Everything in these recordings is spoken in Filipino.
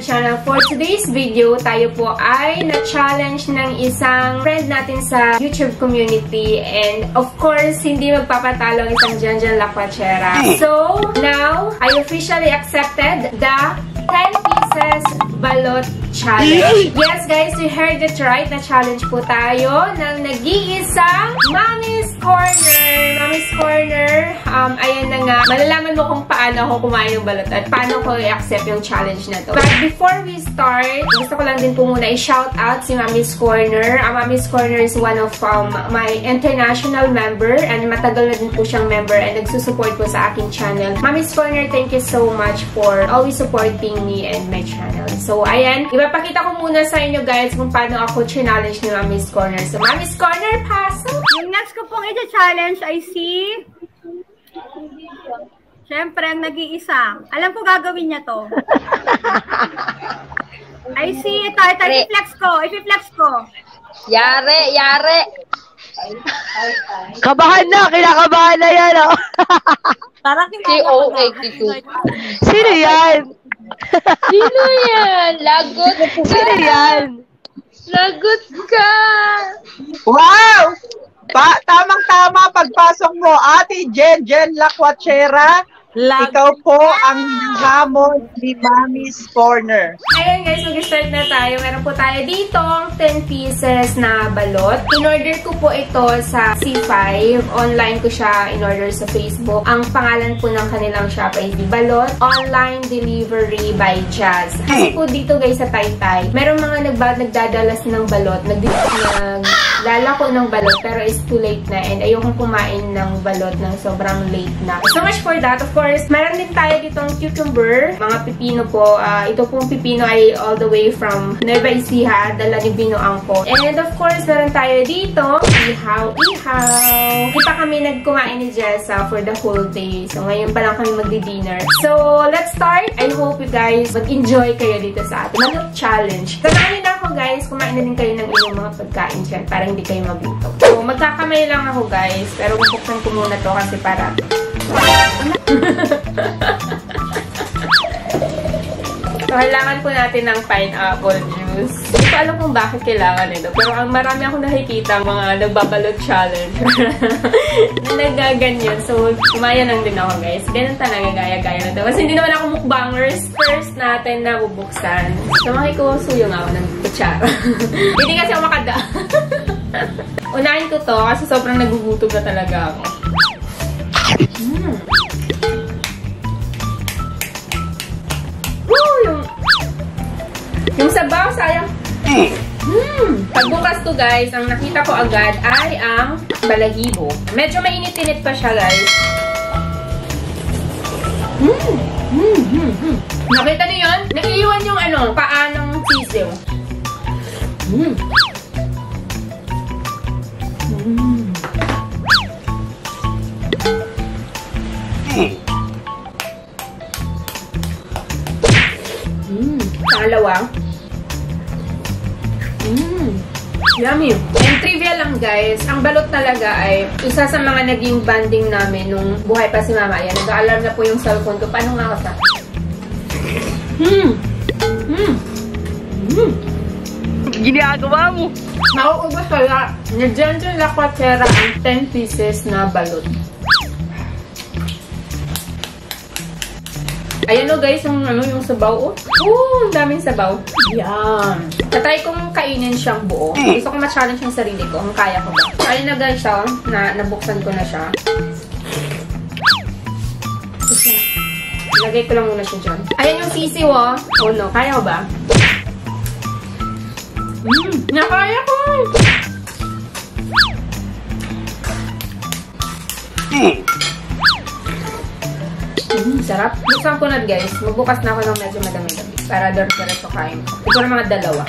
channel. For today's video, tayo po ay na-challenge ng isang friend natin sa YouTube community. And of course, hindi magpapatalo ang isang Janjan Lakwachera. So, now, I officially accepted the 10 pieces balot challenge. Yes, guys, you heard it right. Na-challenge po tayo ng nag-iisang Mommy's Corner. Mommy's Corner, um, ayan na nga. Malalaman mo kung paano ako kumain ng balot at paano ko i-accept yung challenge na to. But before we start, gusto ko lang din po muna i-shout out si Mommy's Corner. Ang Mommy's Corner is one of um, my international member and matagal na din po siyang member and nagsusupport po sa aking channel. Mommy's Corner, thank you so much for always supporting me and my channel. So, ayan. Ipapakita ko muna sa inyo guys kung paano ako challenge ni Mommy's Corner. So, Mommy's Corner, pasok! Yung next ko pong ita-challenge ay si... Siyempre, ang nag-iisa. Alam ko gagawin niya to. I see. Ito, ito. I-flex ko. I-flex ko. Yare, yare. Kabahan na, kinakabahan na yan, oh. Parang C-O-A-T-2. Sino yan? Sino yan? Lagot ka. Sino yan? Lagot ka. Wow! Pa, tamang-tama pagpasok mo, Ate Jen Jen Lakwachera. Ikaw po ang hamon ni Mommy's Corner. Ayan guys, mag-start na tayo. Meron po tayo dito 10 pieces na balot. In-order ko po ito sa C5. Online ko siya in-order sa Facebook. Ang pangalan po ng kanilang shop ay Balot Online Delivery by Jazz. Kasi po dito guys sa Taytay, meron mga nagba nagdadalas ng balot, nag naglalako ng balot pero it's too late na and ayokong kumain ng balot ng sobrang late na. So much for that. Of course, meron din tayo ditong cucumber, mga pipino po. Ah, ito pong pipino ay all the way from Nueva Ecija, dala ni Binoang po. And of course, meron tayo dito, ihaw, ihaw. Kita kami nagkumain ni Jessa for the whole day. So ngayon pa lang kami magdi-dinner. So let's start. I hope you guys mag-enjoy kayo dito sa ating mga challenge. Samahan niyo na ako guys, kumain na din kayo ng inyong mga pagkain dyan para hindi kayo magutom. So magkakamay lang ako guys, pero bubuksan ko muna to kasi para So, kailangan po natin ng pineapple juice. Hindi ko alam kung bakit kailangan ito. Pero ang marami akong nakikita mga nagbabalot challenge na nagaganyan. So, kumaya lang din ako, guys. Ganun talaga, gaya-gaya na ito. Kasi hindi naman ako mukbangers. First natin na bubuksan. So, makikusuyo nga ako ng kutsara. hindi kasi ako makada. Unahin ko to kasi sobrang nagugutom na talaga ako. Mm. Woo! Yung, yung sabaw, sayang. Hmm. Pagbukas to guys, ang nakita ko agad ay ang balahibo. Medyo mainit-init pa siya guys. Hmm. Hmm. Hmm. Hmm. Nakita niyo yun? Naiiwan yung ano, paa ng sisiw. Hmm. Pangalawa. Mm. Yummy. And trivia lang guys, ang balot talaga ay isa sa mga naging banding namin nung buhay pa si mama. Yan, nag-alarm na po yung cellphone ko. Paano nga ka Hmm. Hmm. Hmm. Ginagawa mo. Mauubos kaya ni Jensen Laquatera ang 10 pieces na balot. Ayan o guys, yung, ano, yung sabaw. Oh, oh ang daming sabaw. Yan. Tatry kong kainin siyang buo. Gusto ko ma-challenge yung sarili ko. Kung kaya ko ba. So, ayun na guys, oh, na, nabuksan ko na siya. Ilagay ko lang muna siya dyan. Ayan yung sisiw, oh. Oh no, kaya ko ba? Mmm, nakaya ko! Mm, sarap. Buksan ko na guys. Magbukas na ako ng medyo madami-dami. Para diretso kain ko. Ito na mga dalawa.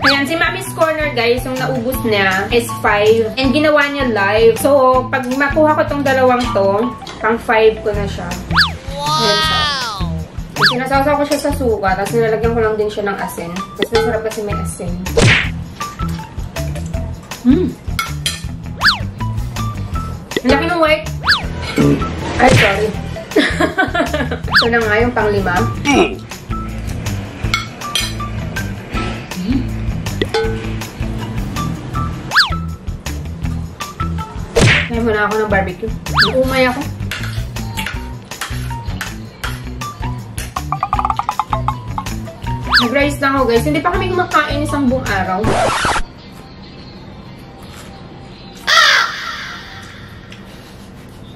Ayan, si Mommy's Corner, guys, yung naubos niya is 5. And ginawa niya live. So, pag makuha ko tong dalawang to, pang 5 ko na siya. So, sinasawsaw ko siya sa suka, tapos nilalagyan ko lang din siya ng asin. Mas masarap kasi may asin. Hmm. Ang laki ng white. Ay, sorry. Ito na nga yung panglima. Mm. Ngayon mo na ako ng barbecue. Umay ako. Nag-rice lang ako guys. Hindi pa kami kumakain isang buong araw.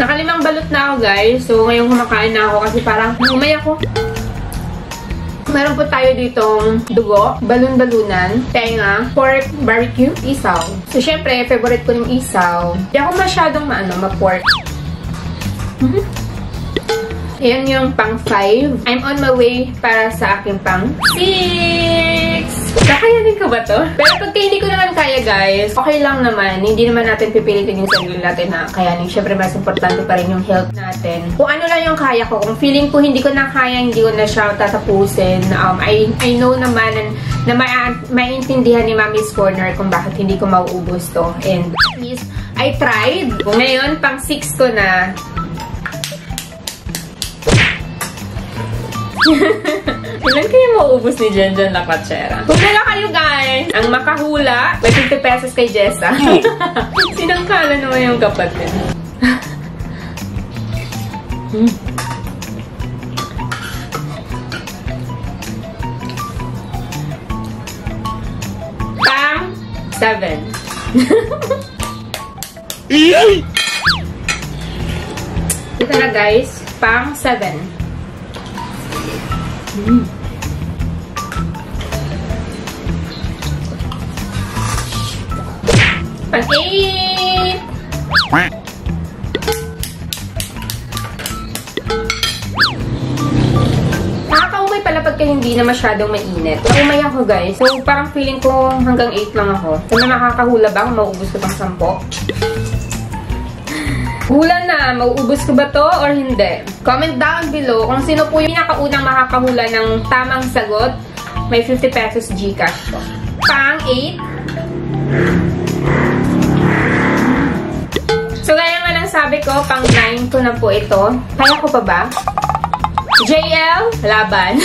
Nakalimang balot na ako guys. So ngayon kumakain na ako kasi parang umay ako. Meron po tayo ditong dugo, balon-balunan, tenga, pork, barbecue, isaw. So, syempre, favorite ko ng isaw. Hindi ako masyadong maano, ma-pork. Mhm. Ayan yung pang 5. I'm on my way para sa aking pang 6. Kakayanin ko ba to? Pero pagka hindi ko naman kaya, guys, okay lang naman. Hindi naman natin pipilitin yung sarili natin na kayanin. Syempre, mas importante pa rin yung health natin. Kung ano lang yung kaya ko, kung feeling ko hindi ko na kaya, hindi ko na siya tatapusin, um, I, I know naman na, na maintindihan ni Mommy's Corner kung bakit hindi ko mauubos to. And at least, I tried. Ngayon, pang 6 ko na. Ilan kaya mauubos ni Jenjen La Quachera? Hula kayo guys! Ang makahula, may 50 pesos kay Jessa. Sinangkala naman yung kapatid. hmm. Pang 7. Ito na guys, pang 7. Mm. Pag-eat! Pala pagka hindi na masyadong mainit. Umay ako guys. So parang feeling ko hanggang 8 lang ako. Kung na makakahula ba, kung ko pang 10. Hula na, mauubos ko ba to or hindi? Comment down below kung sino po yung pinakaunang makakahula ng tamang sagot. May 50 pesos Gcash po. Pang 8. So, gaya nga ng sabi ko, pang 9 ko na po ito. Kaya ko pa ba? JL, laban.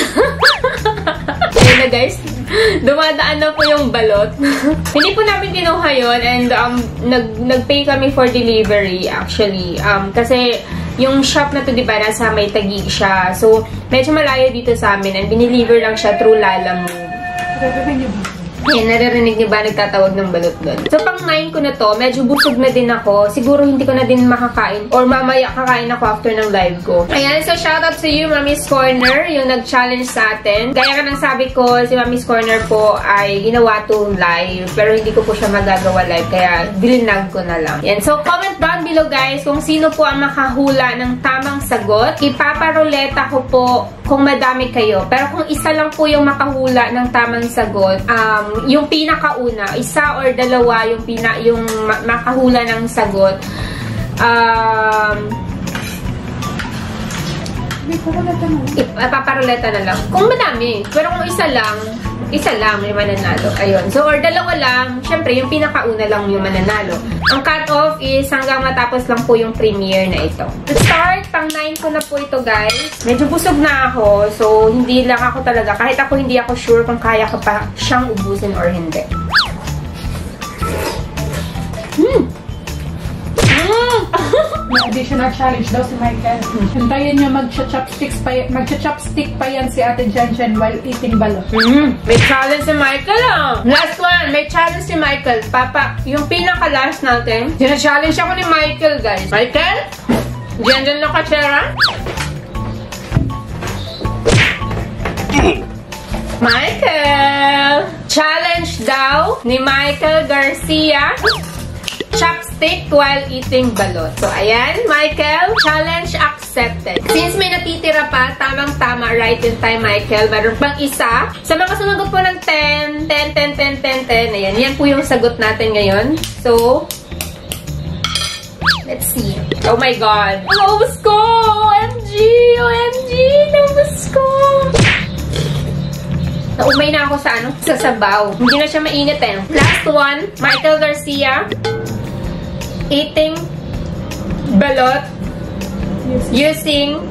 Ayun na guys, dumadaan na po yung balot. Hindi po namin kinuha yun and um, nag, nag-pay kami for delivery actually. Um, kasi yung shop na to, di ba, nasa may tagig siya. So, medyo malayo dito sa amin and biniliver lang siya through Lalamove. Yan, naririnig niyo ba nagtatawag ng balot doon? So, pang 9 ko na to, medyo busog na din ako. Siguro hindi ko na din makakain or mamaya kakain ako after ng live ko. Ayan, so shoutout sa you, Mommy's Corner, yung nag-challenge sa atin. Gaya ka ng sabi ko, si Mommy's Corner po ay ginawa to live, pero hindi ko po siya magagawa live, kaya bilinag ko na lang. Yan, so comment down below guys kung sino po ang makahula ng tamang sagot. Ipaparuleta ko po kung madami kayo. Pero kung isa lang po yung makahula ng tamang sagot, um, yung pinakauna, isa or dalawa yung pina yung makahula ng sagot. Um, Ipaparuleta na lang. Kung madami. Pero kung isa lang, isa lang yung mananalo. Ayun. So, or dalawa lang, syempre, yung pinakauna lang yung mananalo. Ang cut-off is hanggang matapos lang po yung premiere na ito. To start, pang 9 ko na po ito, guys. Medyo busog na ako. So, hindi lang ako talaga. Kahit ako hindi ako sure kung kaya ko pa siyang ubusin or hindi. Hmm! May additional challenge daw si Michael. Hintayin niyo mag-chopsticks pa, mag-chopstick pa yan si Ate Jenjen while eating balot. Mm, may challenge si Michael ah. Last one, may challenge si Michael. Papa, yung pinaka-last natin, sina-challenge ako ni Michael, guys. Michael? Na katsera? Michael! Challenge daw ni Michael Garcia chopstick while eating balot. So, ayan, Michael, challenge accepted. Since may natitira pa, tamang-tama, right in time, Michael, meron pang isa. Sa mga sumagot po ng 10, 10, 10, 10, 10, 10, ayan, yan po yung sagot natin ngayon. So, let's see. Oh my God. Naubos ko! OMG! OMG! Naubos ko! Naumay na ako sa ano? Sa sabaw. Hindi na siya mainit eh. Last one, Michael Garcia eating balot using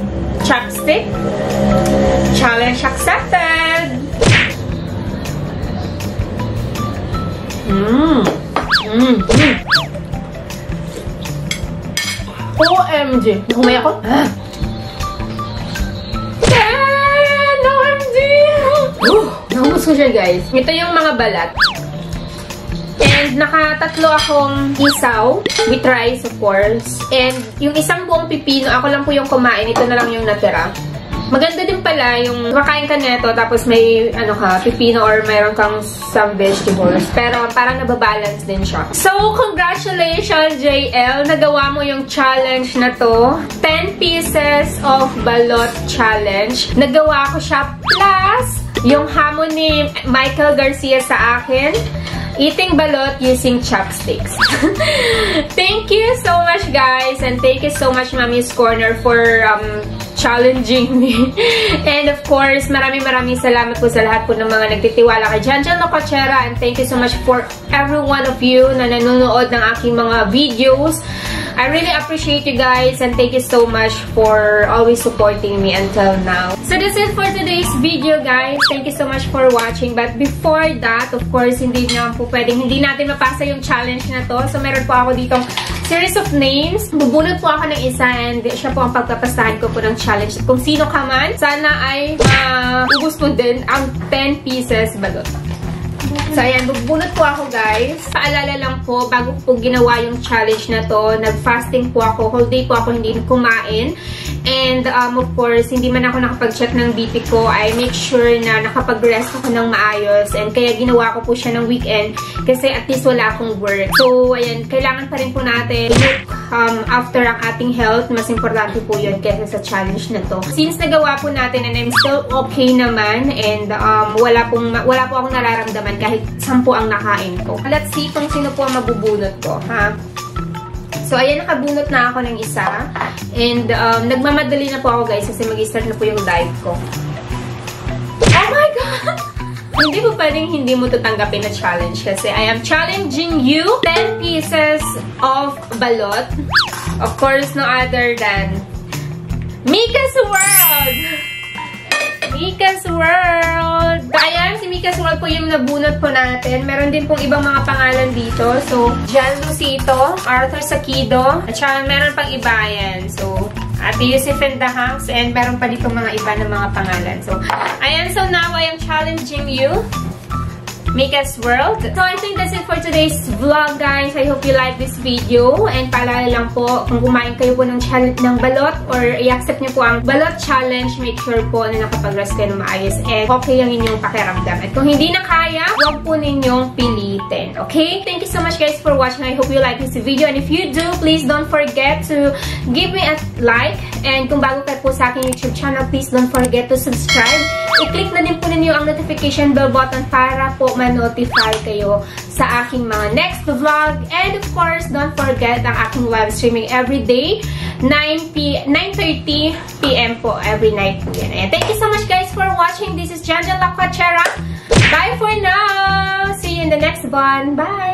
chopstick. Challenge accepted. Mmm. Mmm. Mm. OMG. Kumaya ako. Ah. Ten! OMG! Uh, Naubos ko siya, guys. Ito yung mga balat. And nakatatlo akong isaw with rice, of course. And yung isang buong pipino, ako lang po yung kumain. Ito na lang yung natira. Maganda din pala yung makain ka neto tapos may ano ka, pipino or mayroon kang some vegetables. Pero parang nababalance din siya. So, congratulations JL! Nagawa mo yung challenge na to. 10 pieces of balot challenge. Nagawa ko siya plus yung hamon ni Michael Garcia sa akin. Eating balot using chopsticks. thank you so much, guys. And thank you so much, Mommy's Corner, for um, challenging me. and of course, maraming maraming salamat po sa lahat po ng mga nagtitiwala kay Janjan Locachera. And thank you so much for every one of you na nanonood ng aking mga videos. I really appreciate you guys and thank you so much for always supporting me until now. So that's it for today's video guys. Thank you so much for watching. But before that, of course, hindi naman po pwedeng hindi natin mapasa yung challenge na to. So meron po ako ditong series of names. Bubunod po ako ng isa and siya po ang pagpapasahan ko po ng challenge. Kung sino ka man, sana ay maubos mo din ang 10 pieces balot. So, ayan, bubunot po ako, guys. Paalala lang po, bago po ginawa yung challenge na to, nag-fasting po ako. Whole day po ako hindi kumain. And, um, of course, hindi man ako nakapag-check ng BP ko, I make sure na nakapag-rest ako ng maayos. And kaya ginawa ko po siya ng weekend kasi at least wala akong work. So, ayan, kailangan pa rin po natin look um, after ang ating health. Mas importante po yun kaysa sa challenge na to. Since nagawa po natin and I'm still okay naman and um, wala, pong, wala po akong nararamdaman kahit sampu ang nakain ko. Let's see kung sino po ang mabubunot ko, ha? So, ayan, nakabunot na ako ng isa. And, um, nagmamadali na po ako, guys, kasi mag-start na po yung dive ko. Oh my God! hindi po pwedeng hindi mo tatanggapin na challenge kasi I am challenging you 10 pieces of balot. Of course, no other than Mika's World! Mika's World! Ayan, World po yung nabunot po natin. Meron din pong ibang mga pangalan dito. So, Jan Lucito, Arthur Sakido, at saka meron pang iba yan. So, Ate Yusuf and the Hanks, and meron pa dito mga iba na mga pangalan. So, ayan, so now I am challenging you. Mika's World. So, I think that's it for today's vlog, guys. I hope you like this video. And paalala lang po, kung kumain kayo po ng, ng balot or i-accept niyo po ang balot challenge, make sure po na nakapag-rest kayo ng maayos and okay ang inyong pakiramdam. At kung hindi na kaya, huwag po ninyong pilitin. Okay? Thank you so much, guys, for watching. I hope you like this video. And if you do, please don't forget to give me a like. And kung bago kayo po sa aking YouTube channel, please don't forget to subscribe. I-click na din po ninyo ang notification bell button para po ma-notify kayo sa aking mga next vlog. And of course, don't forget ang aking live streaming every day, 9.30 p.m. po every night po yan. Ayan. Thank you so much guys for watching. This is Janjan Lakwachera. Bye for now! See you in the next one. Bye!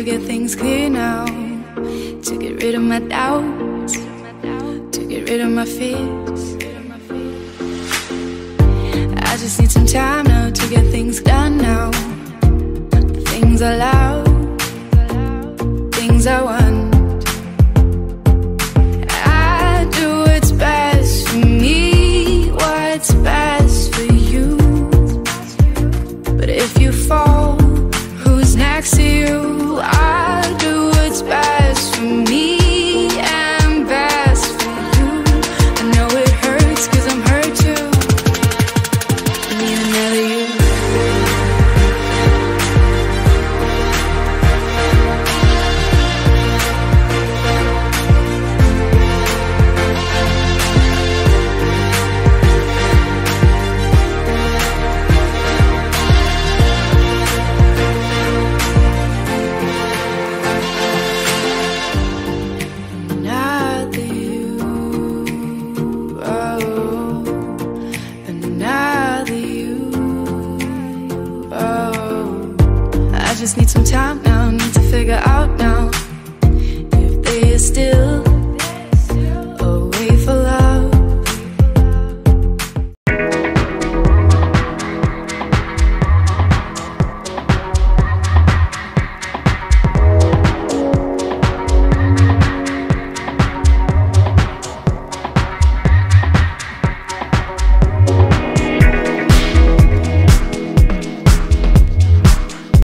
To get things clear now. To get rid of my doubts, to get rid of my fears. I just need some time now to get things done now. Things I things I want. just need some time now, need to figure out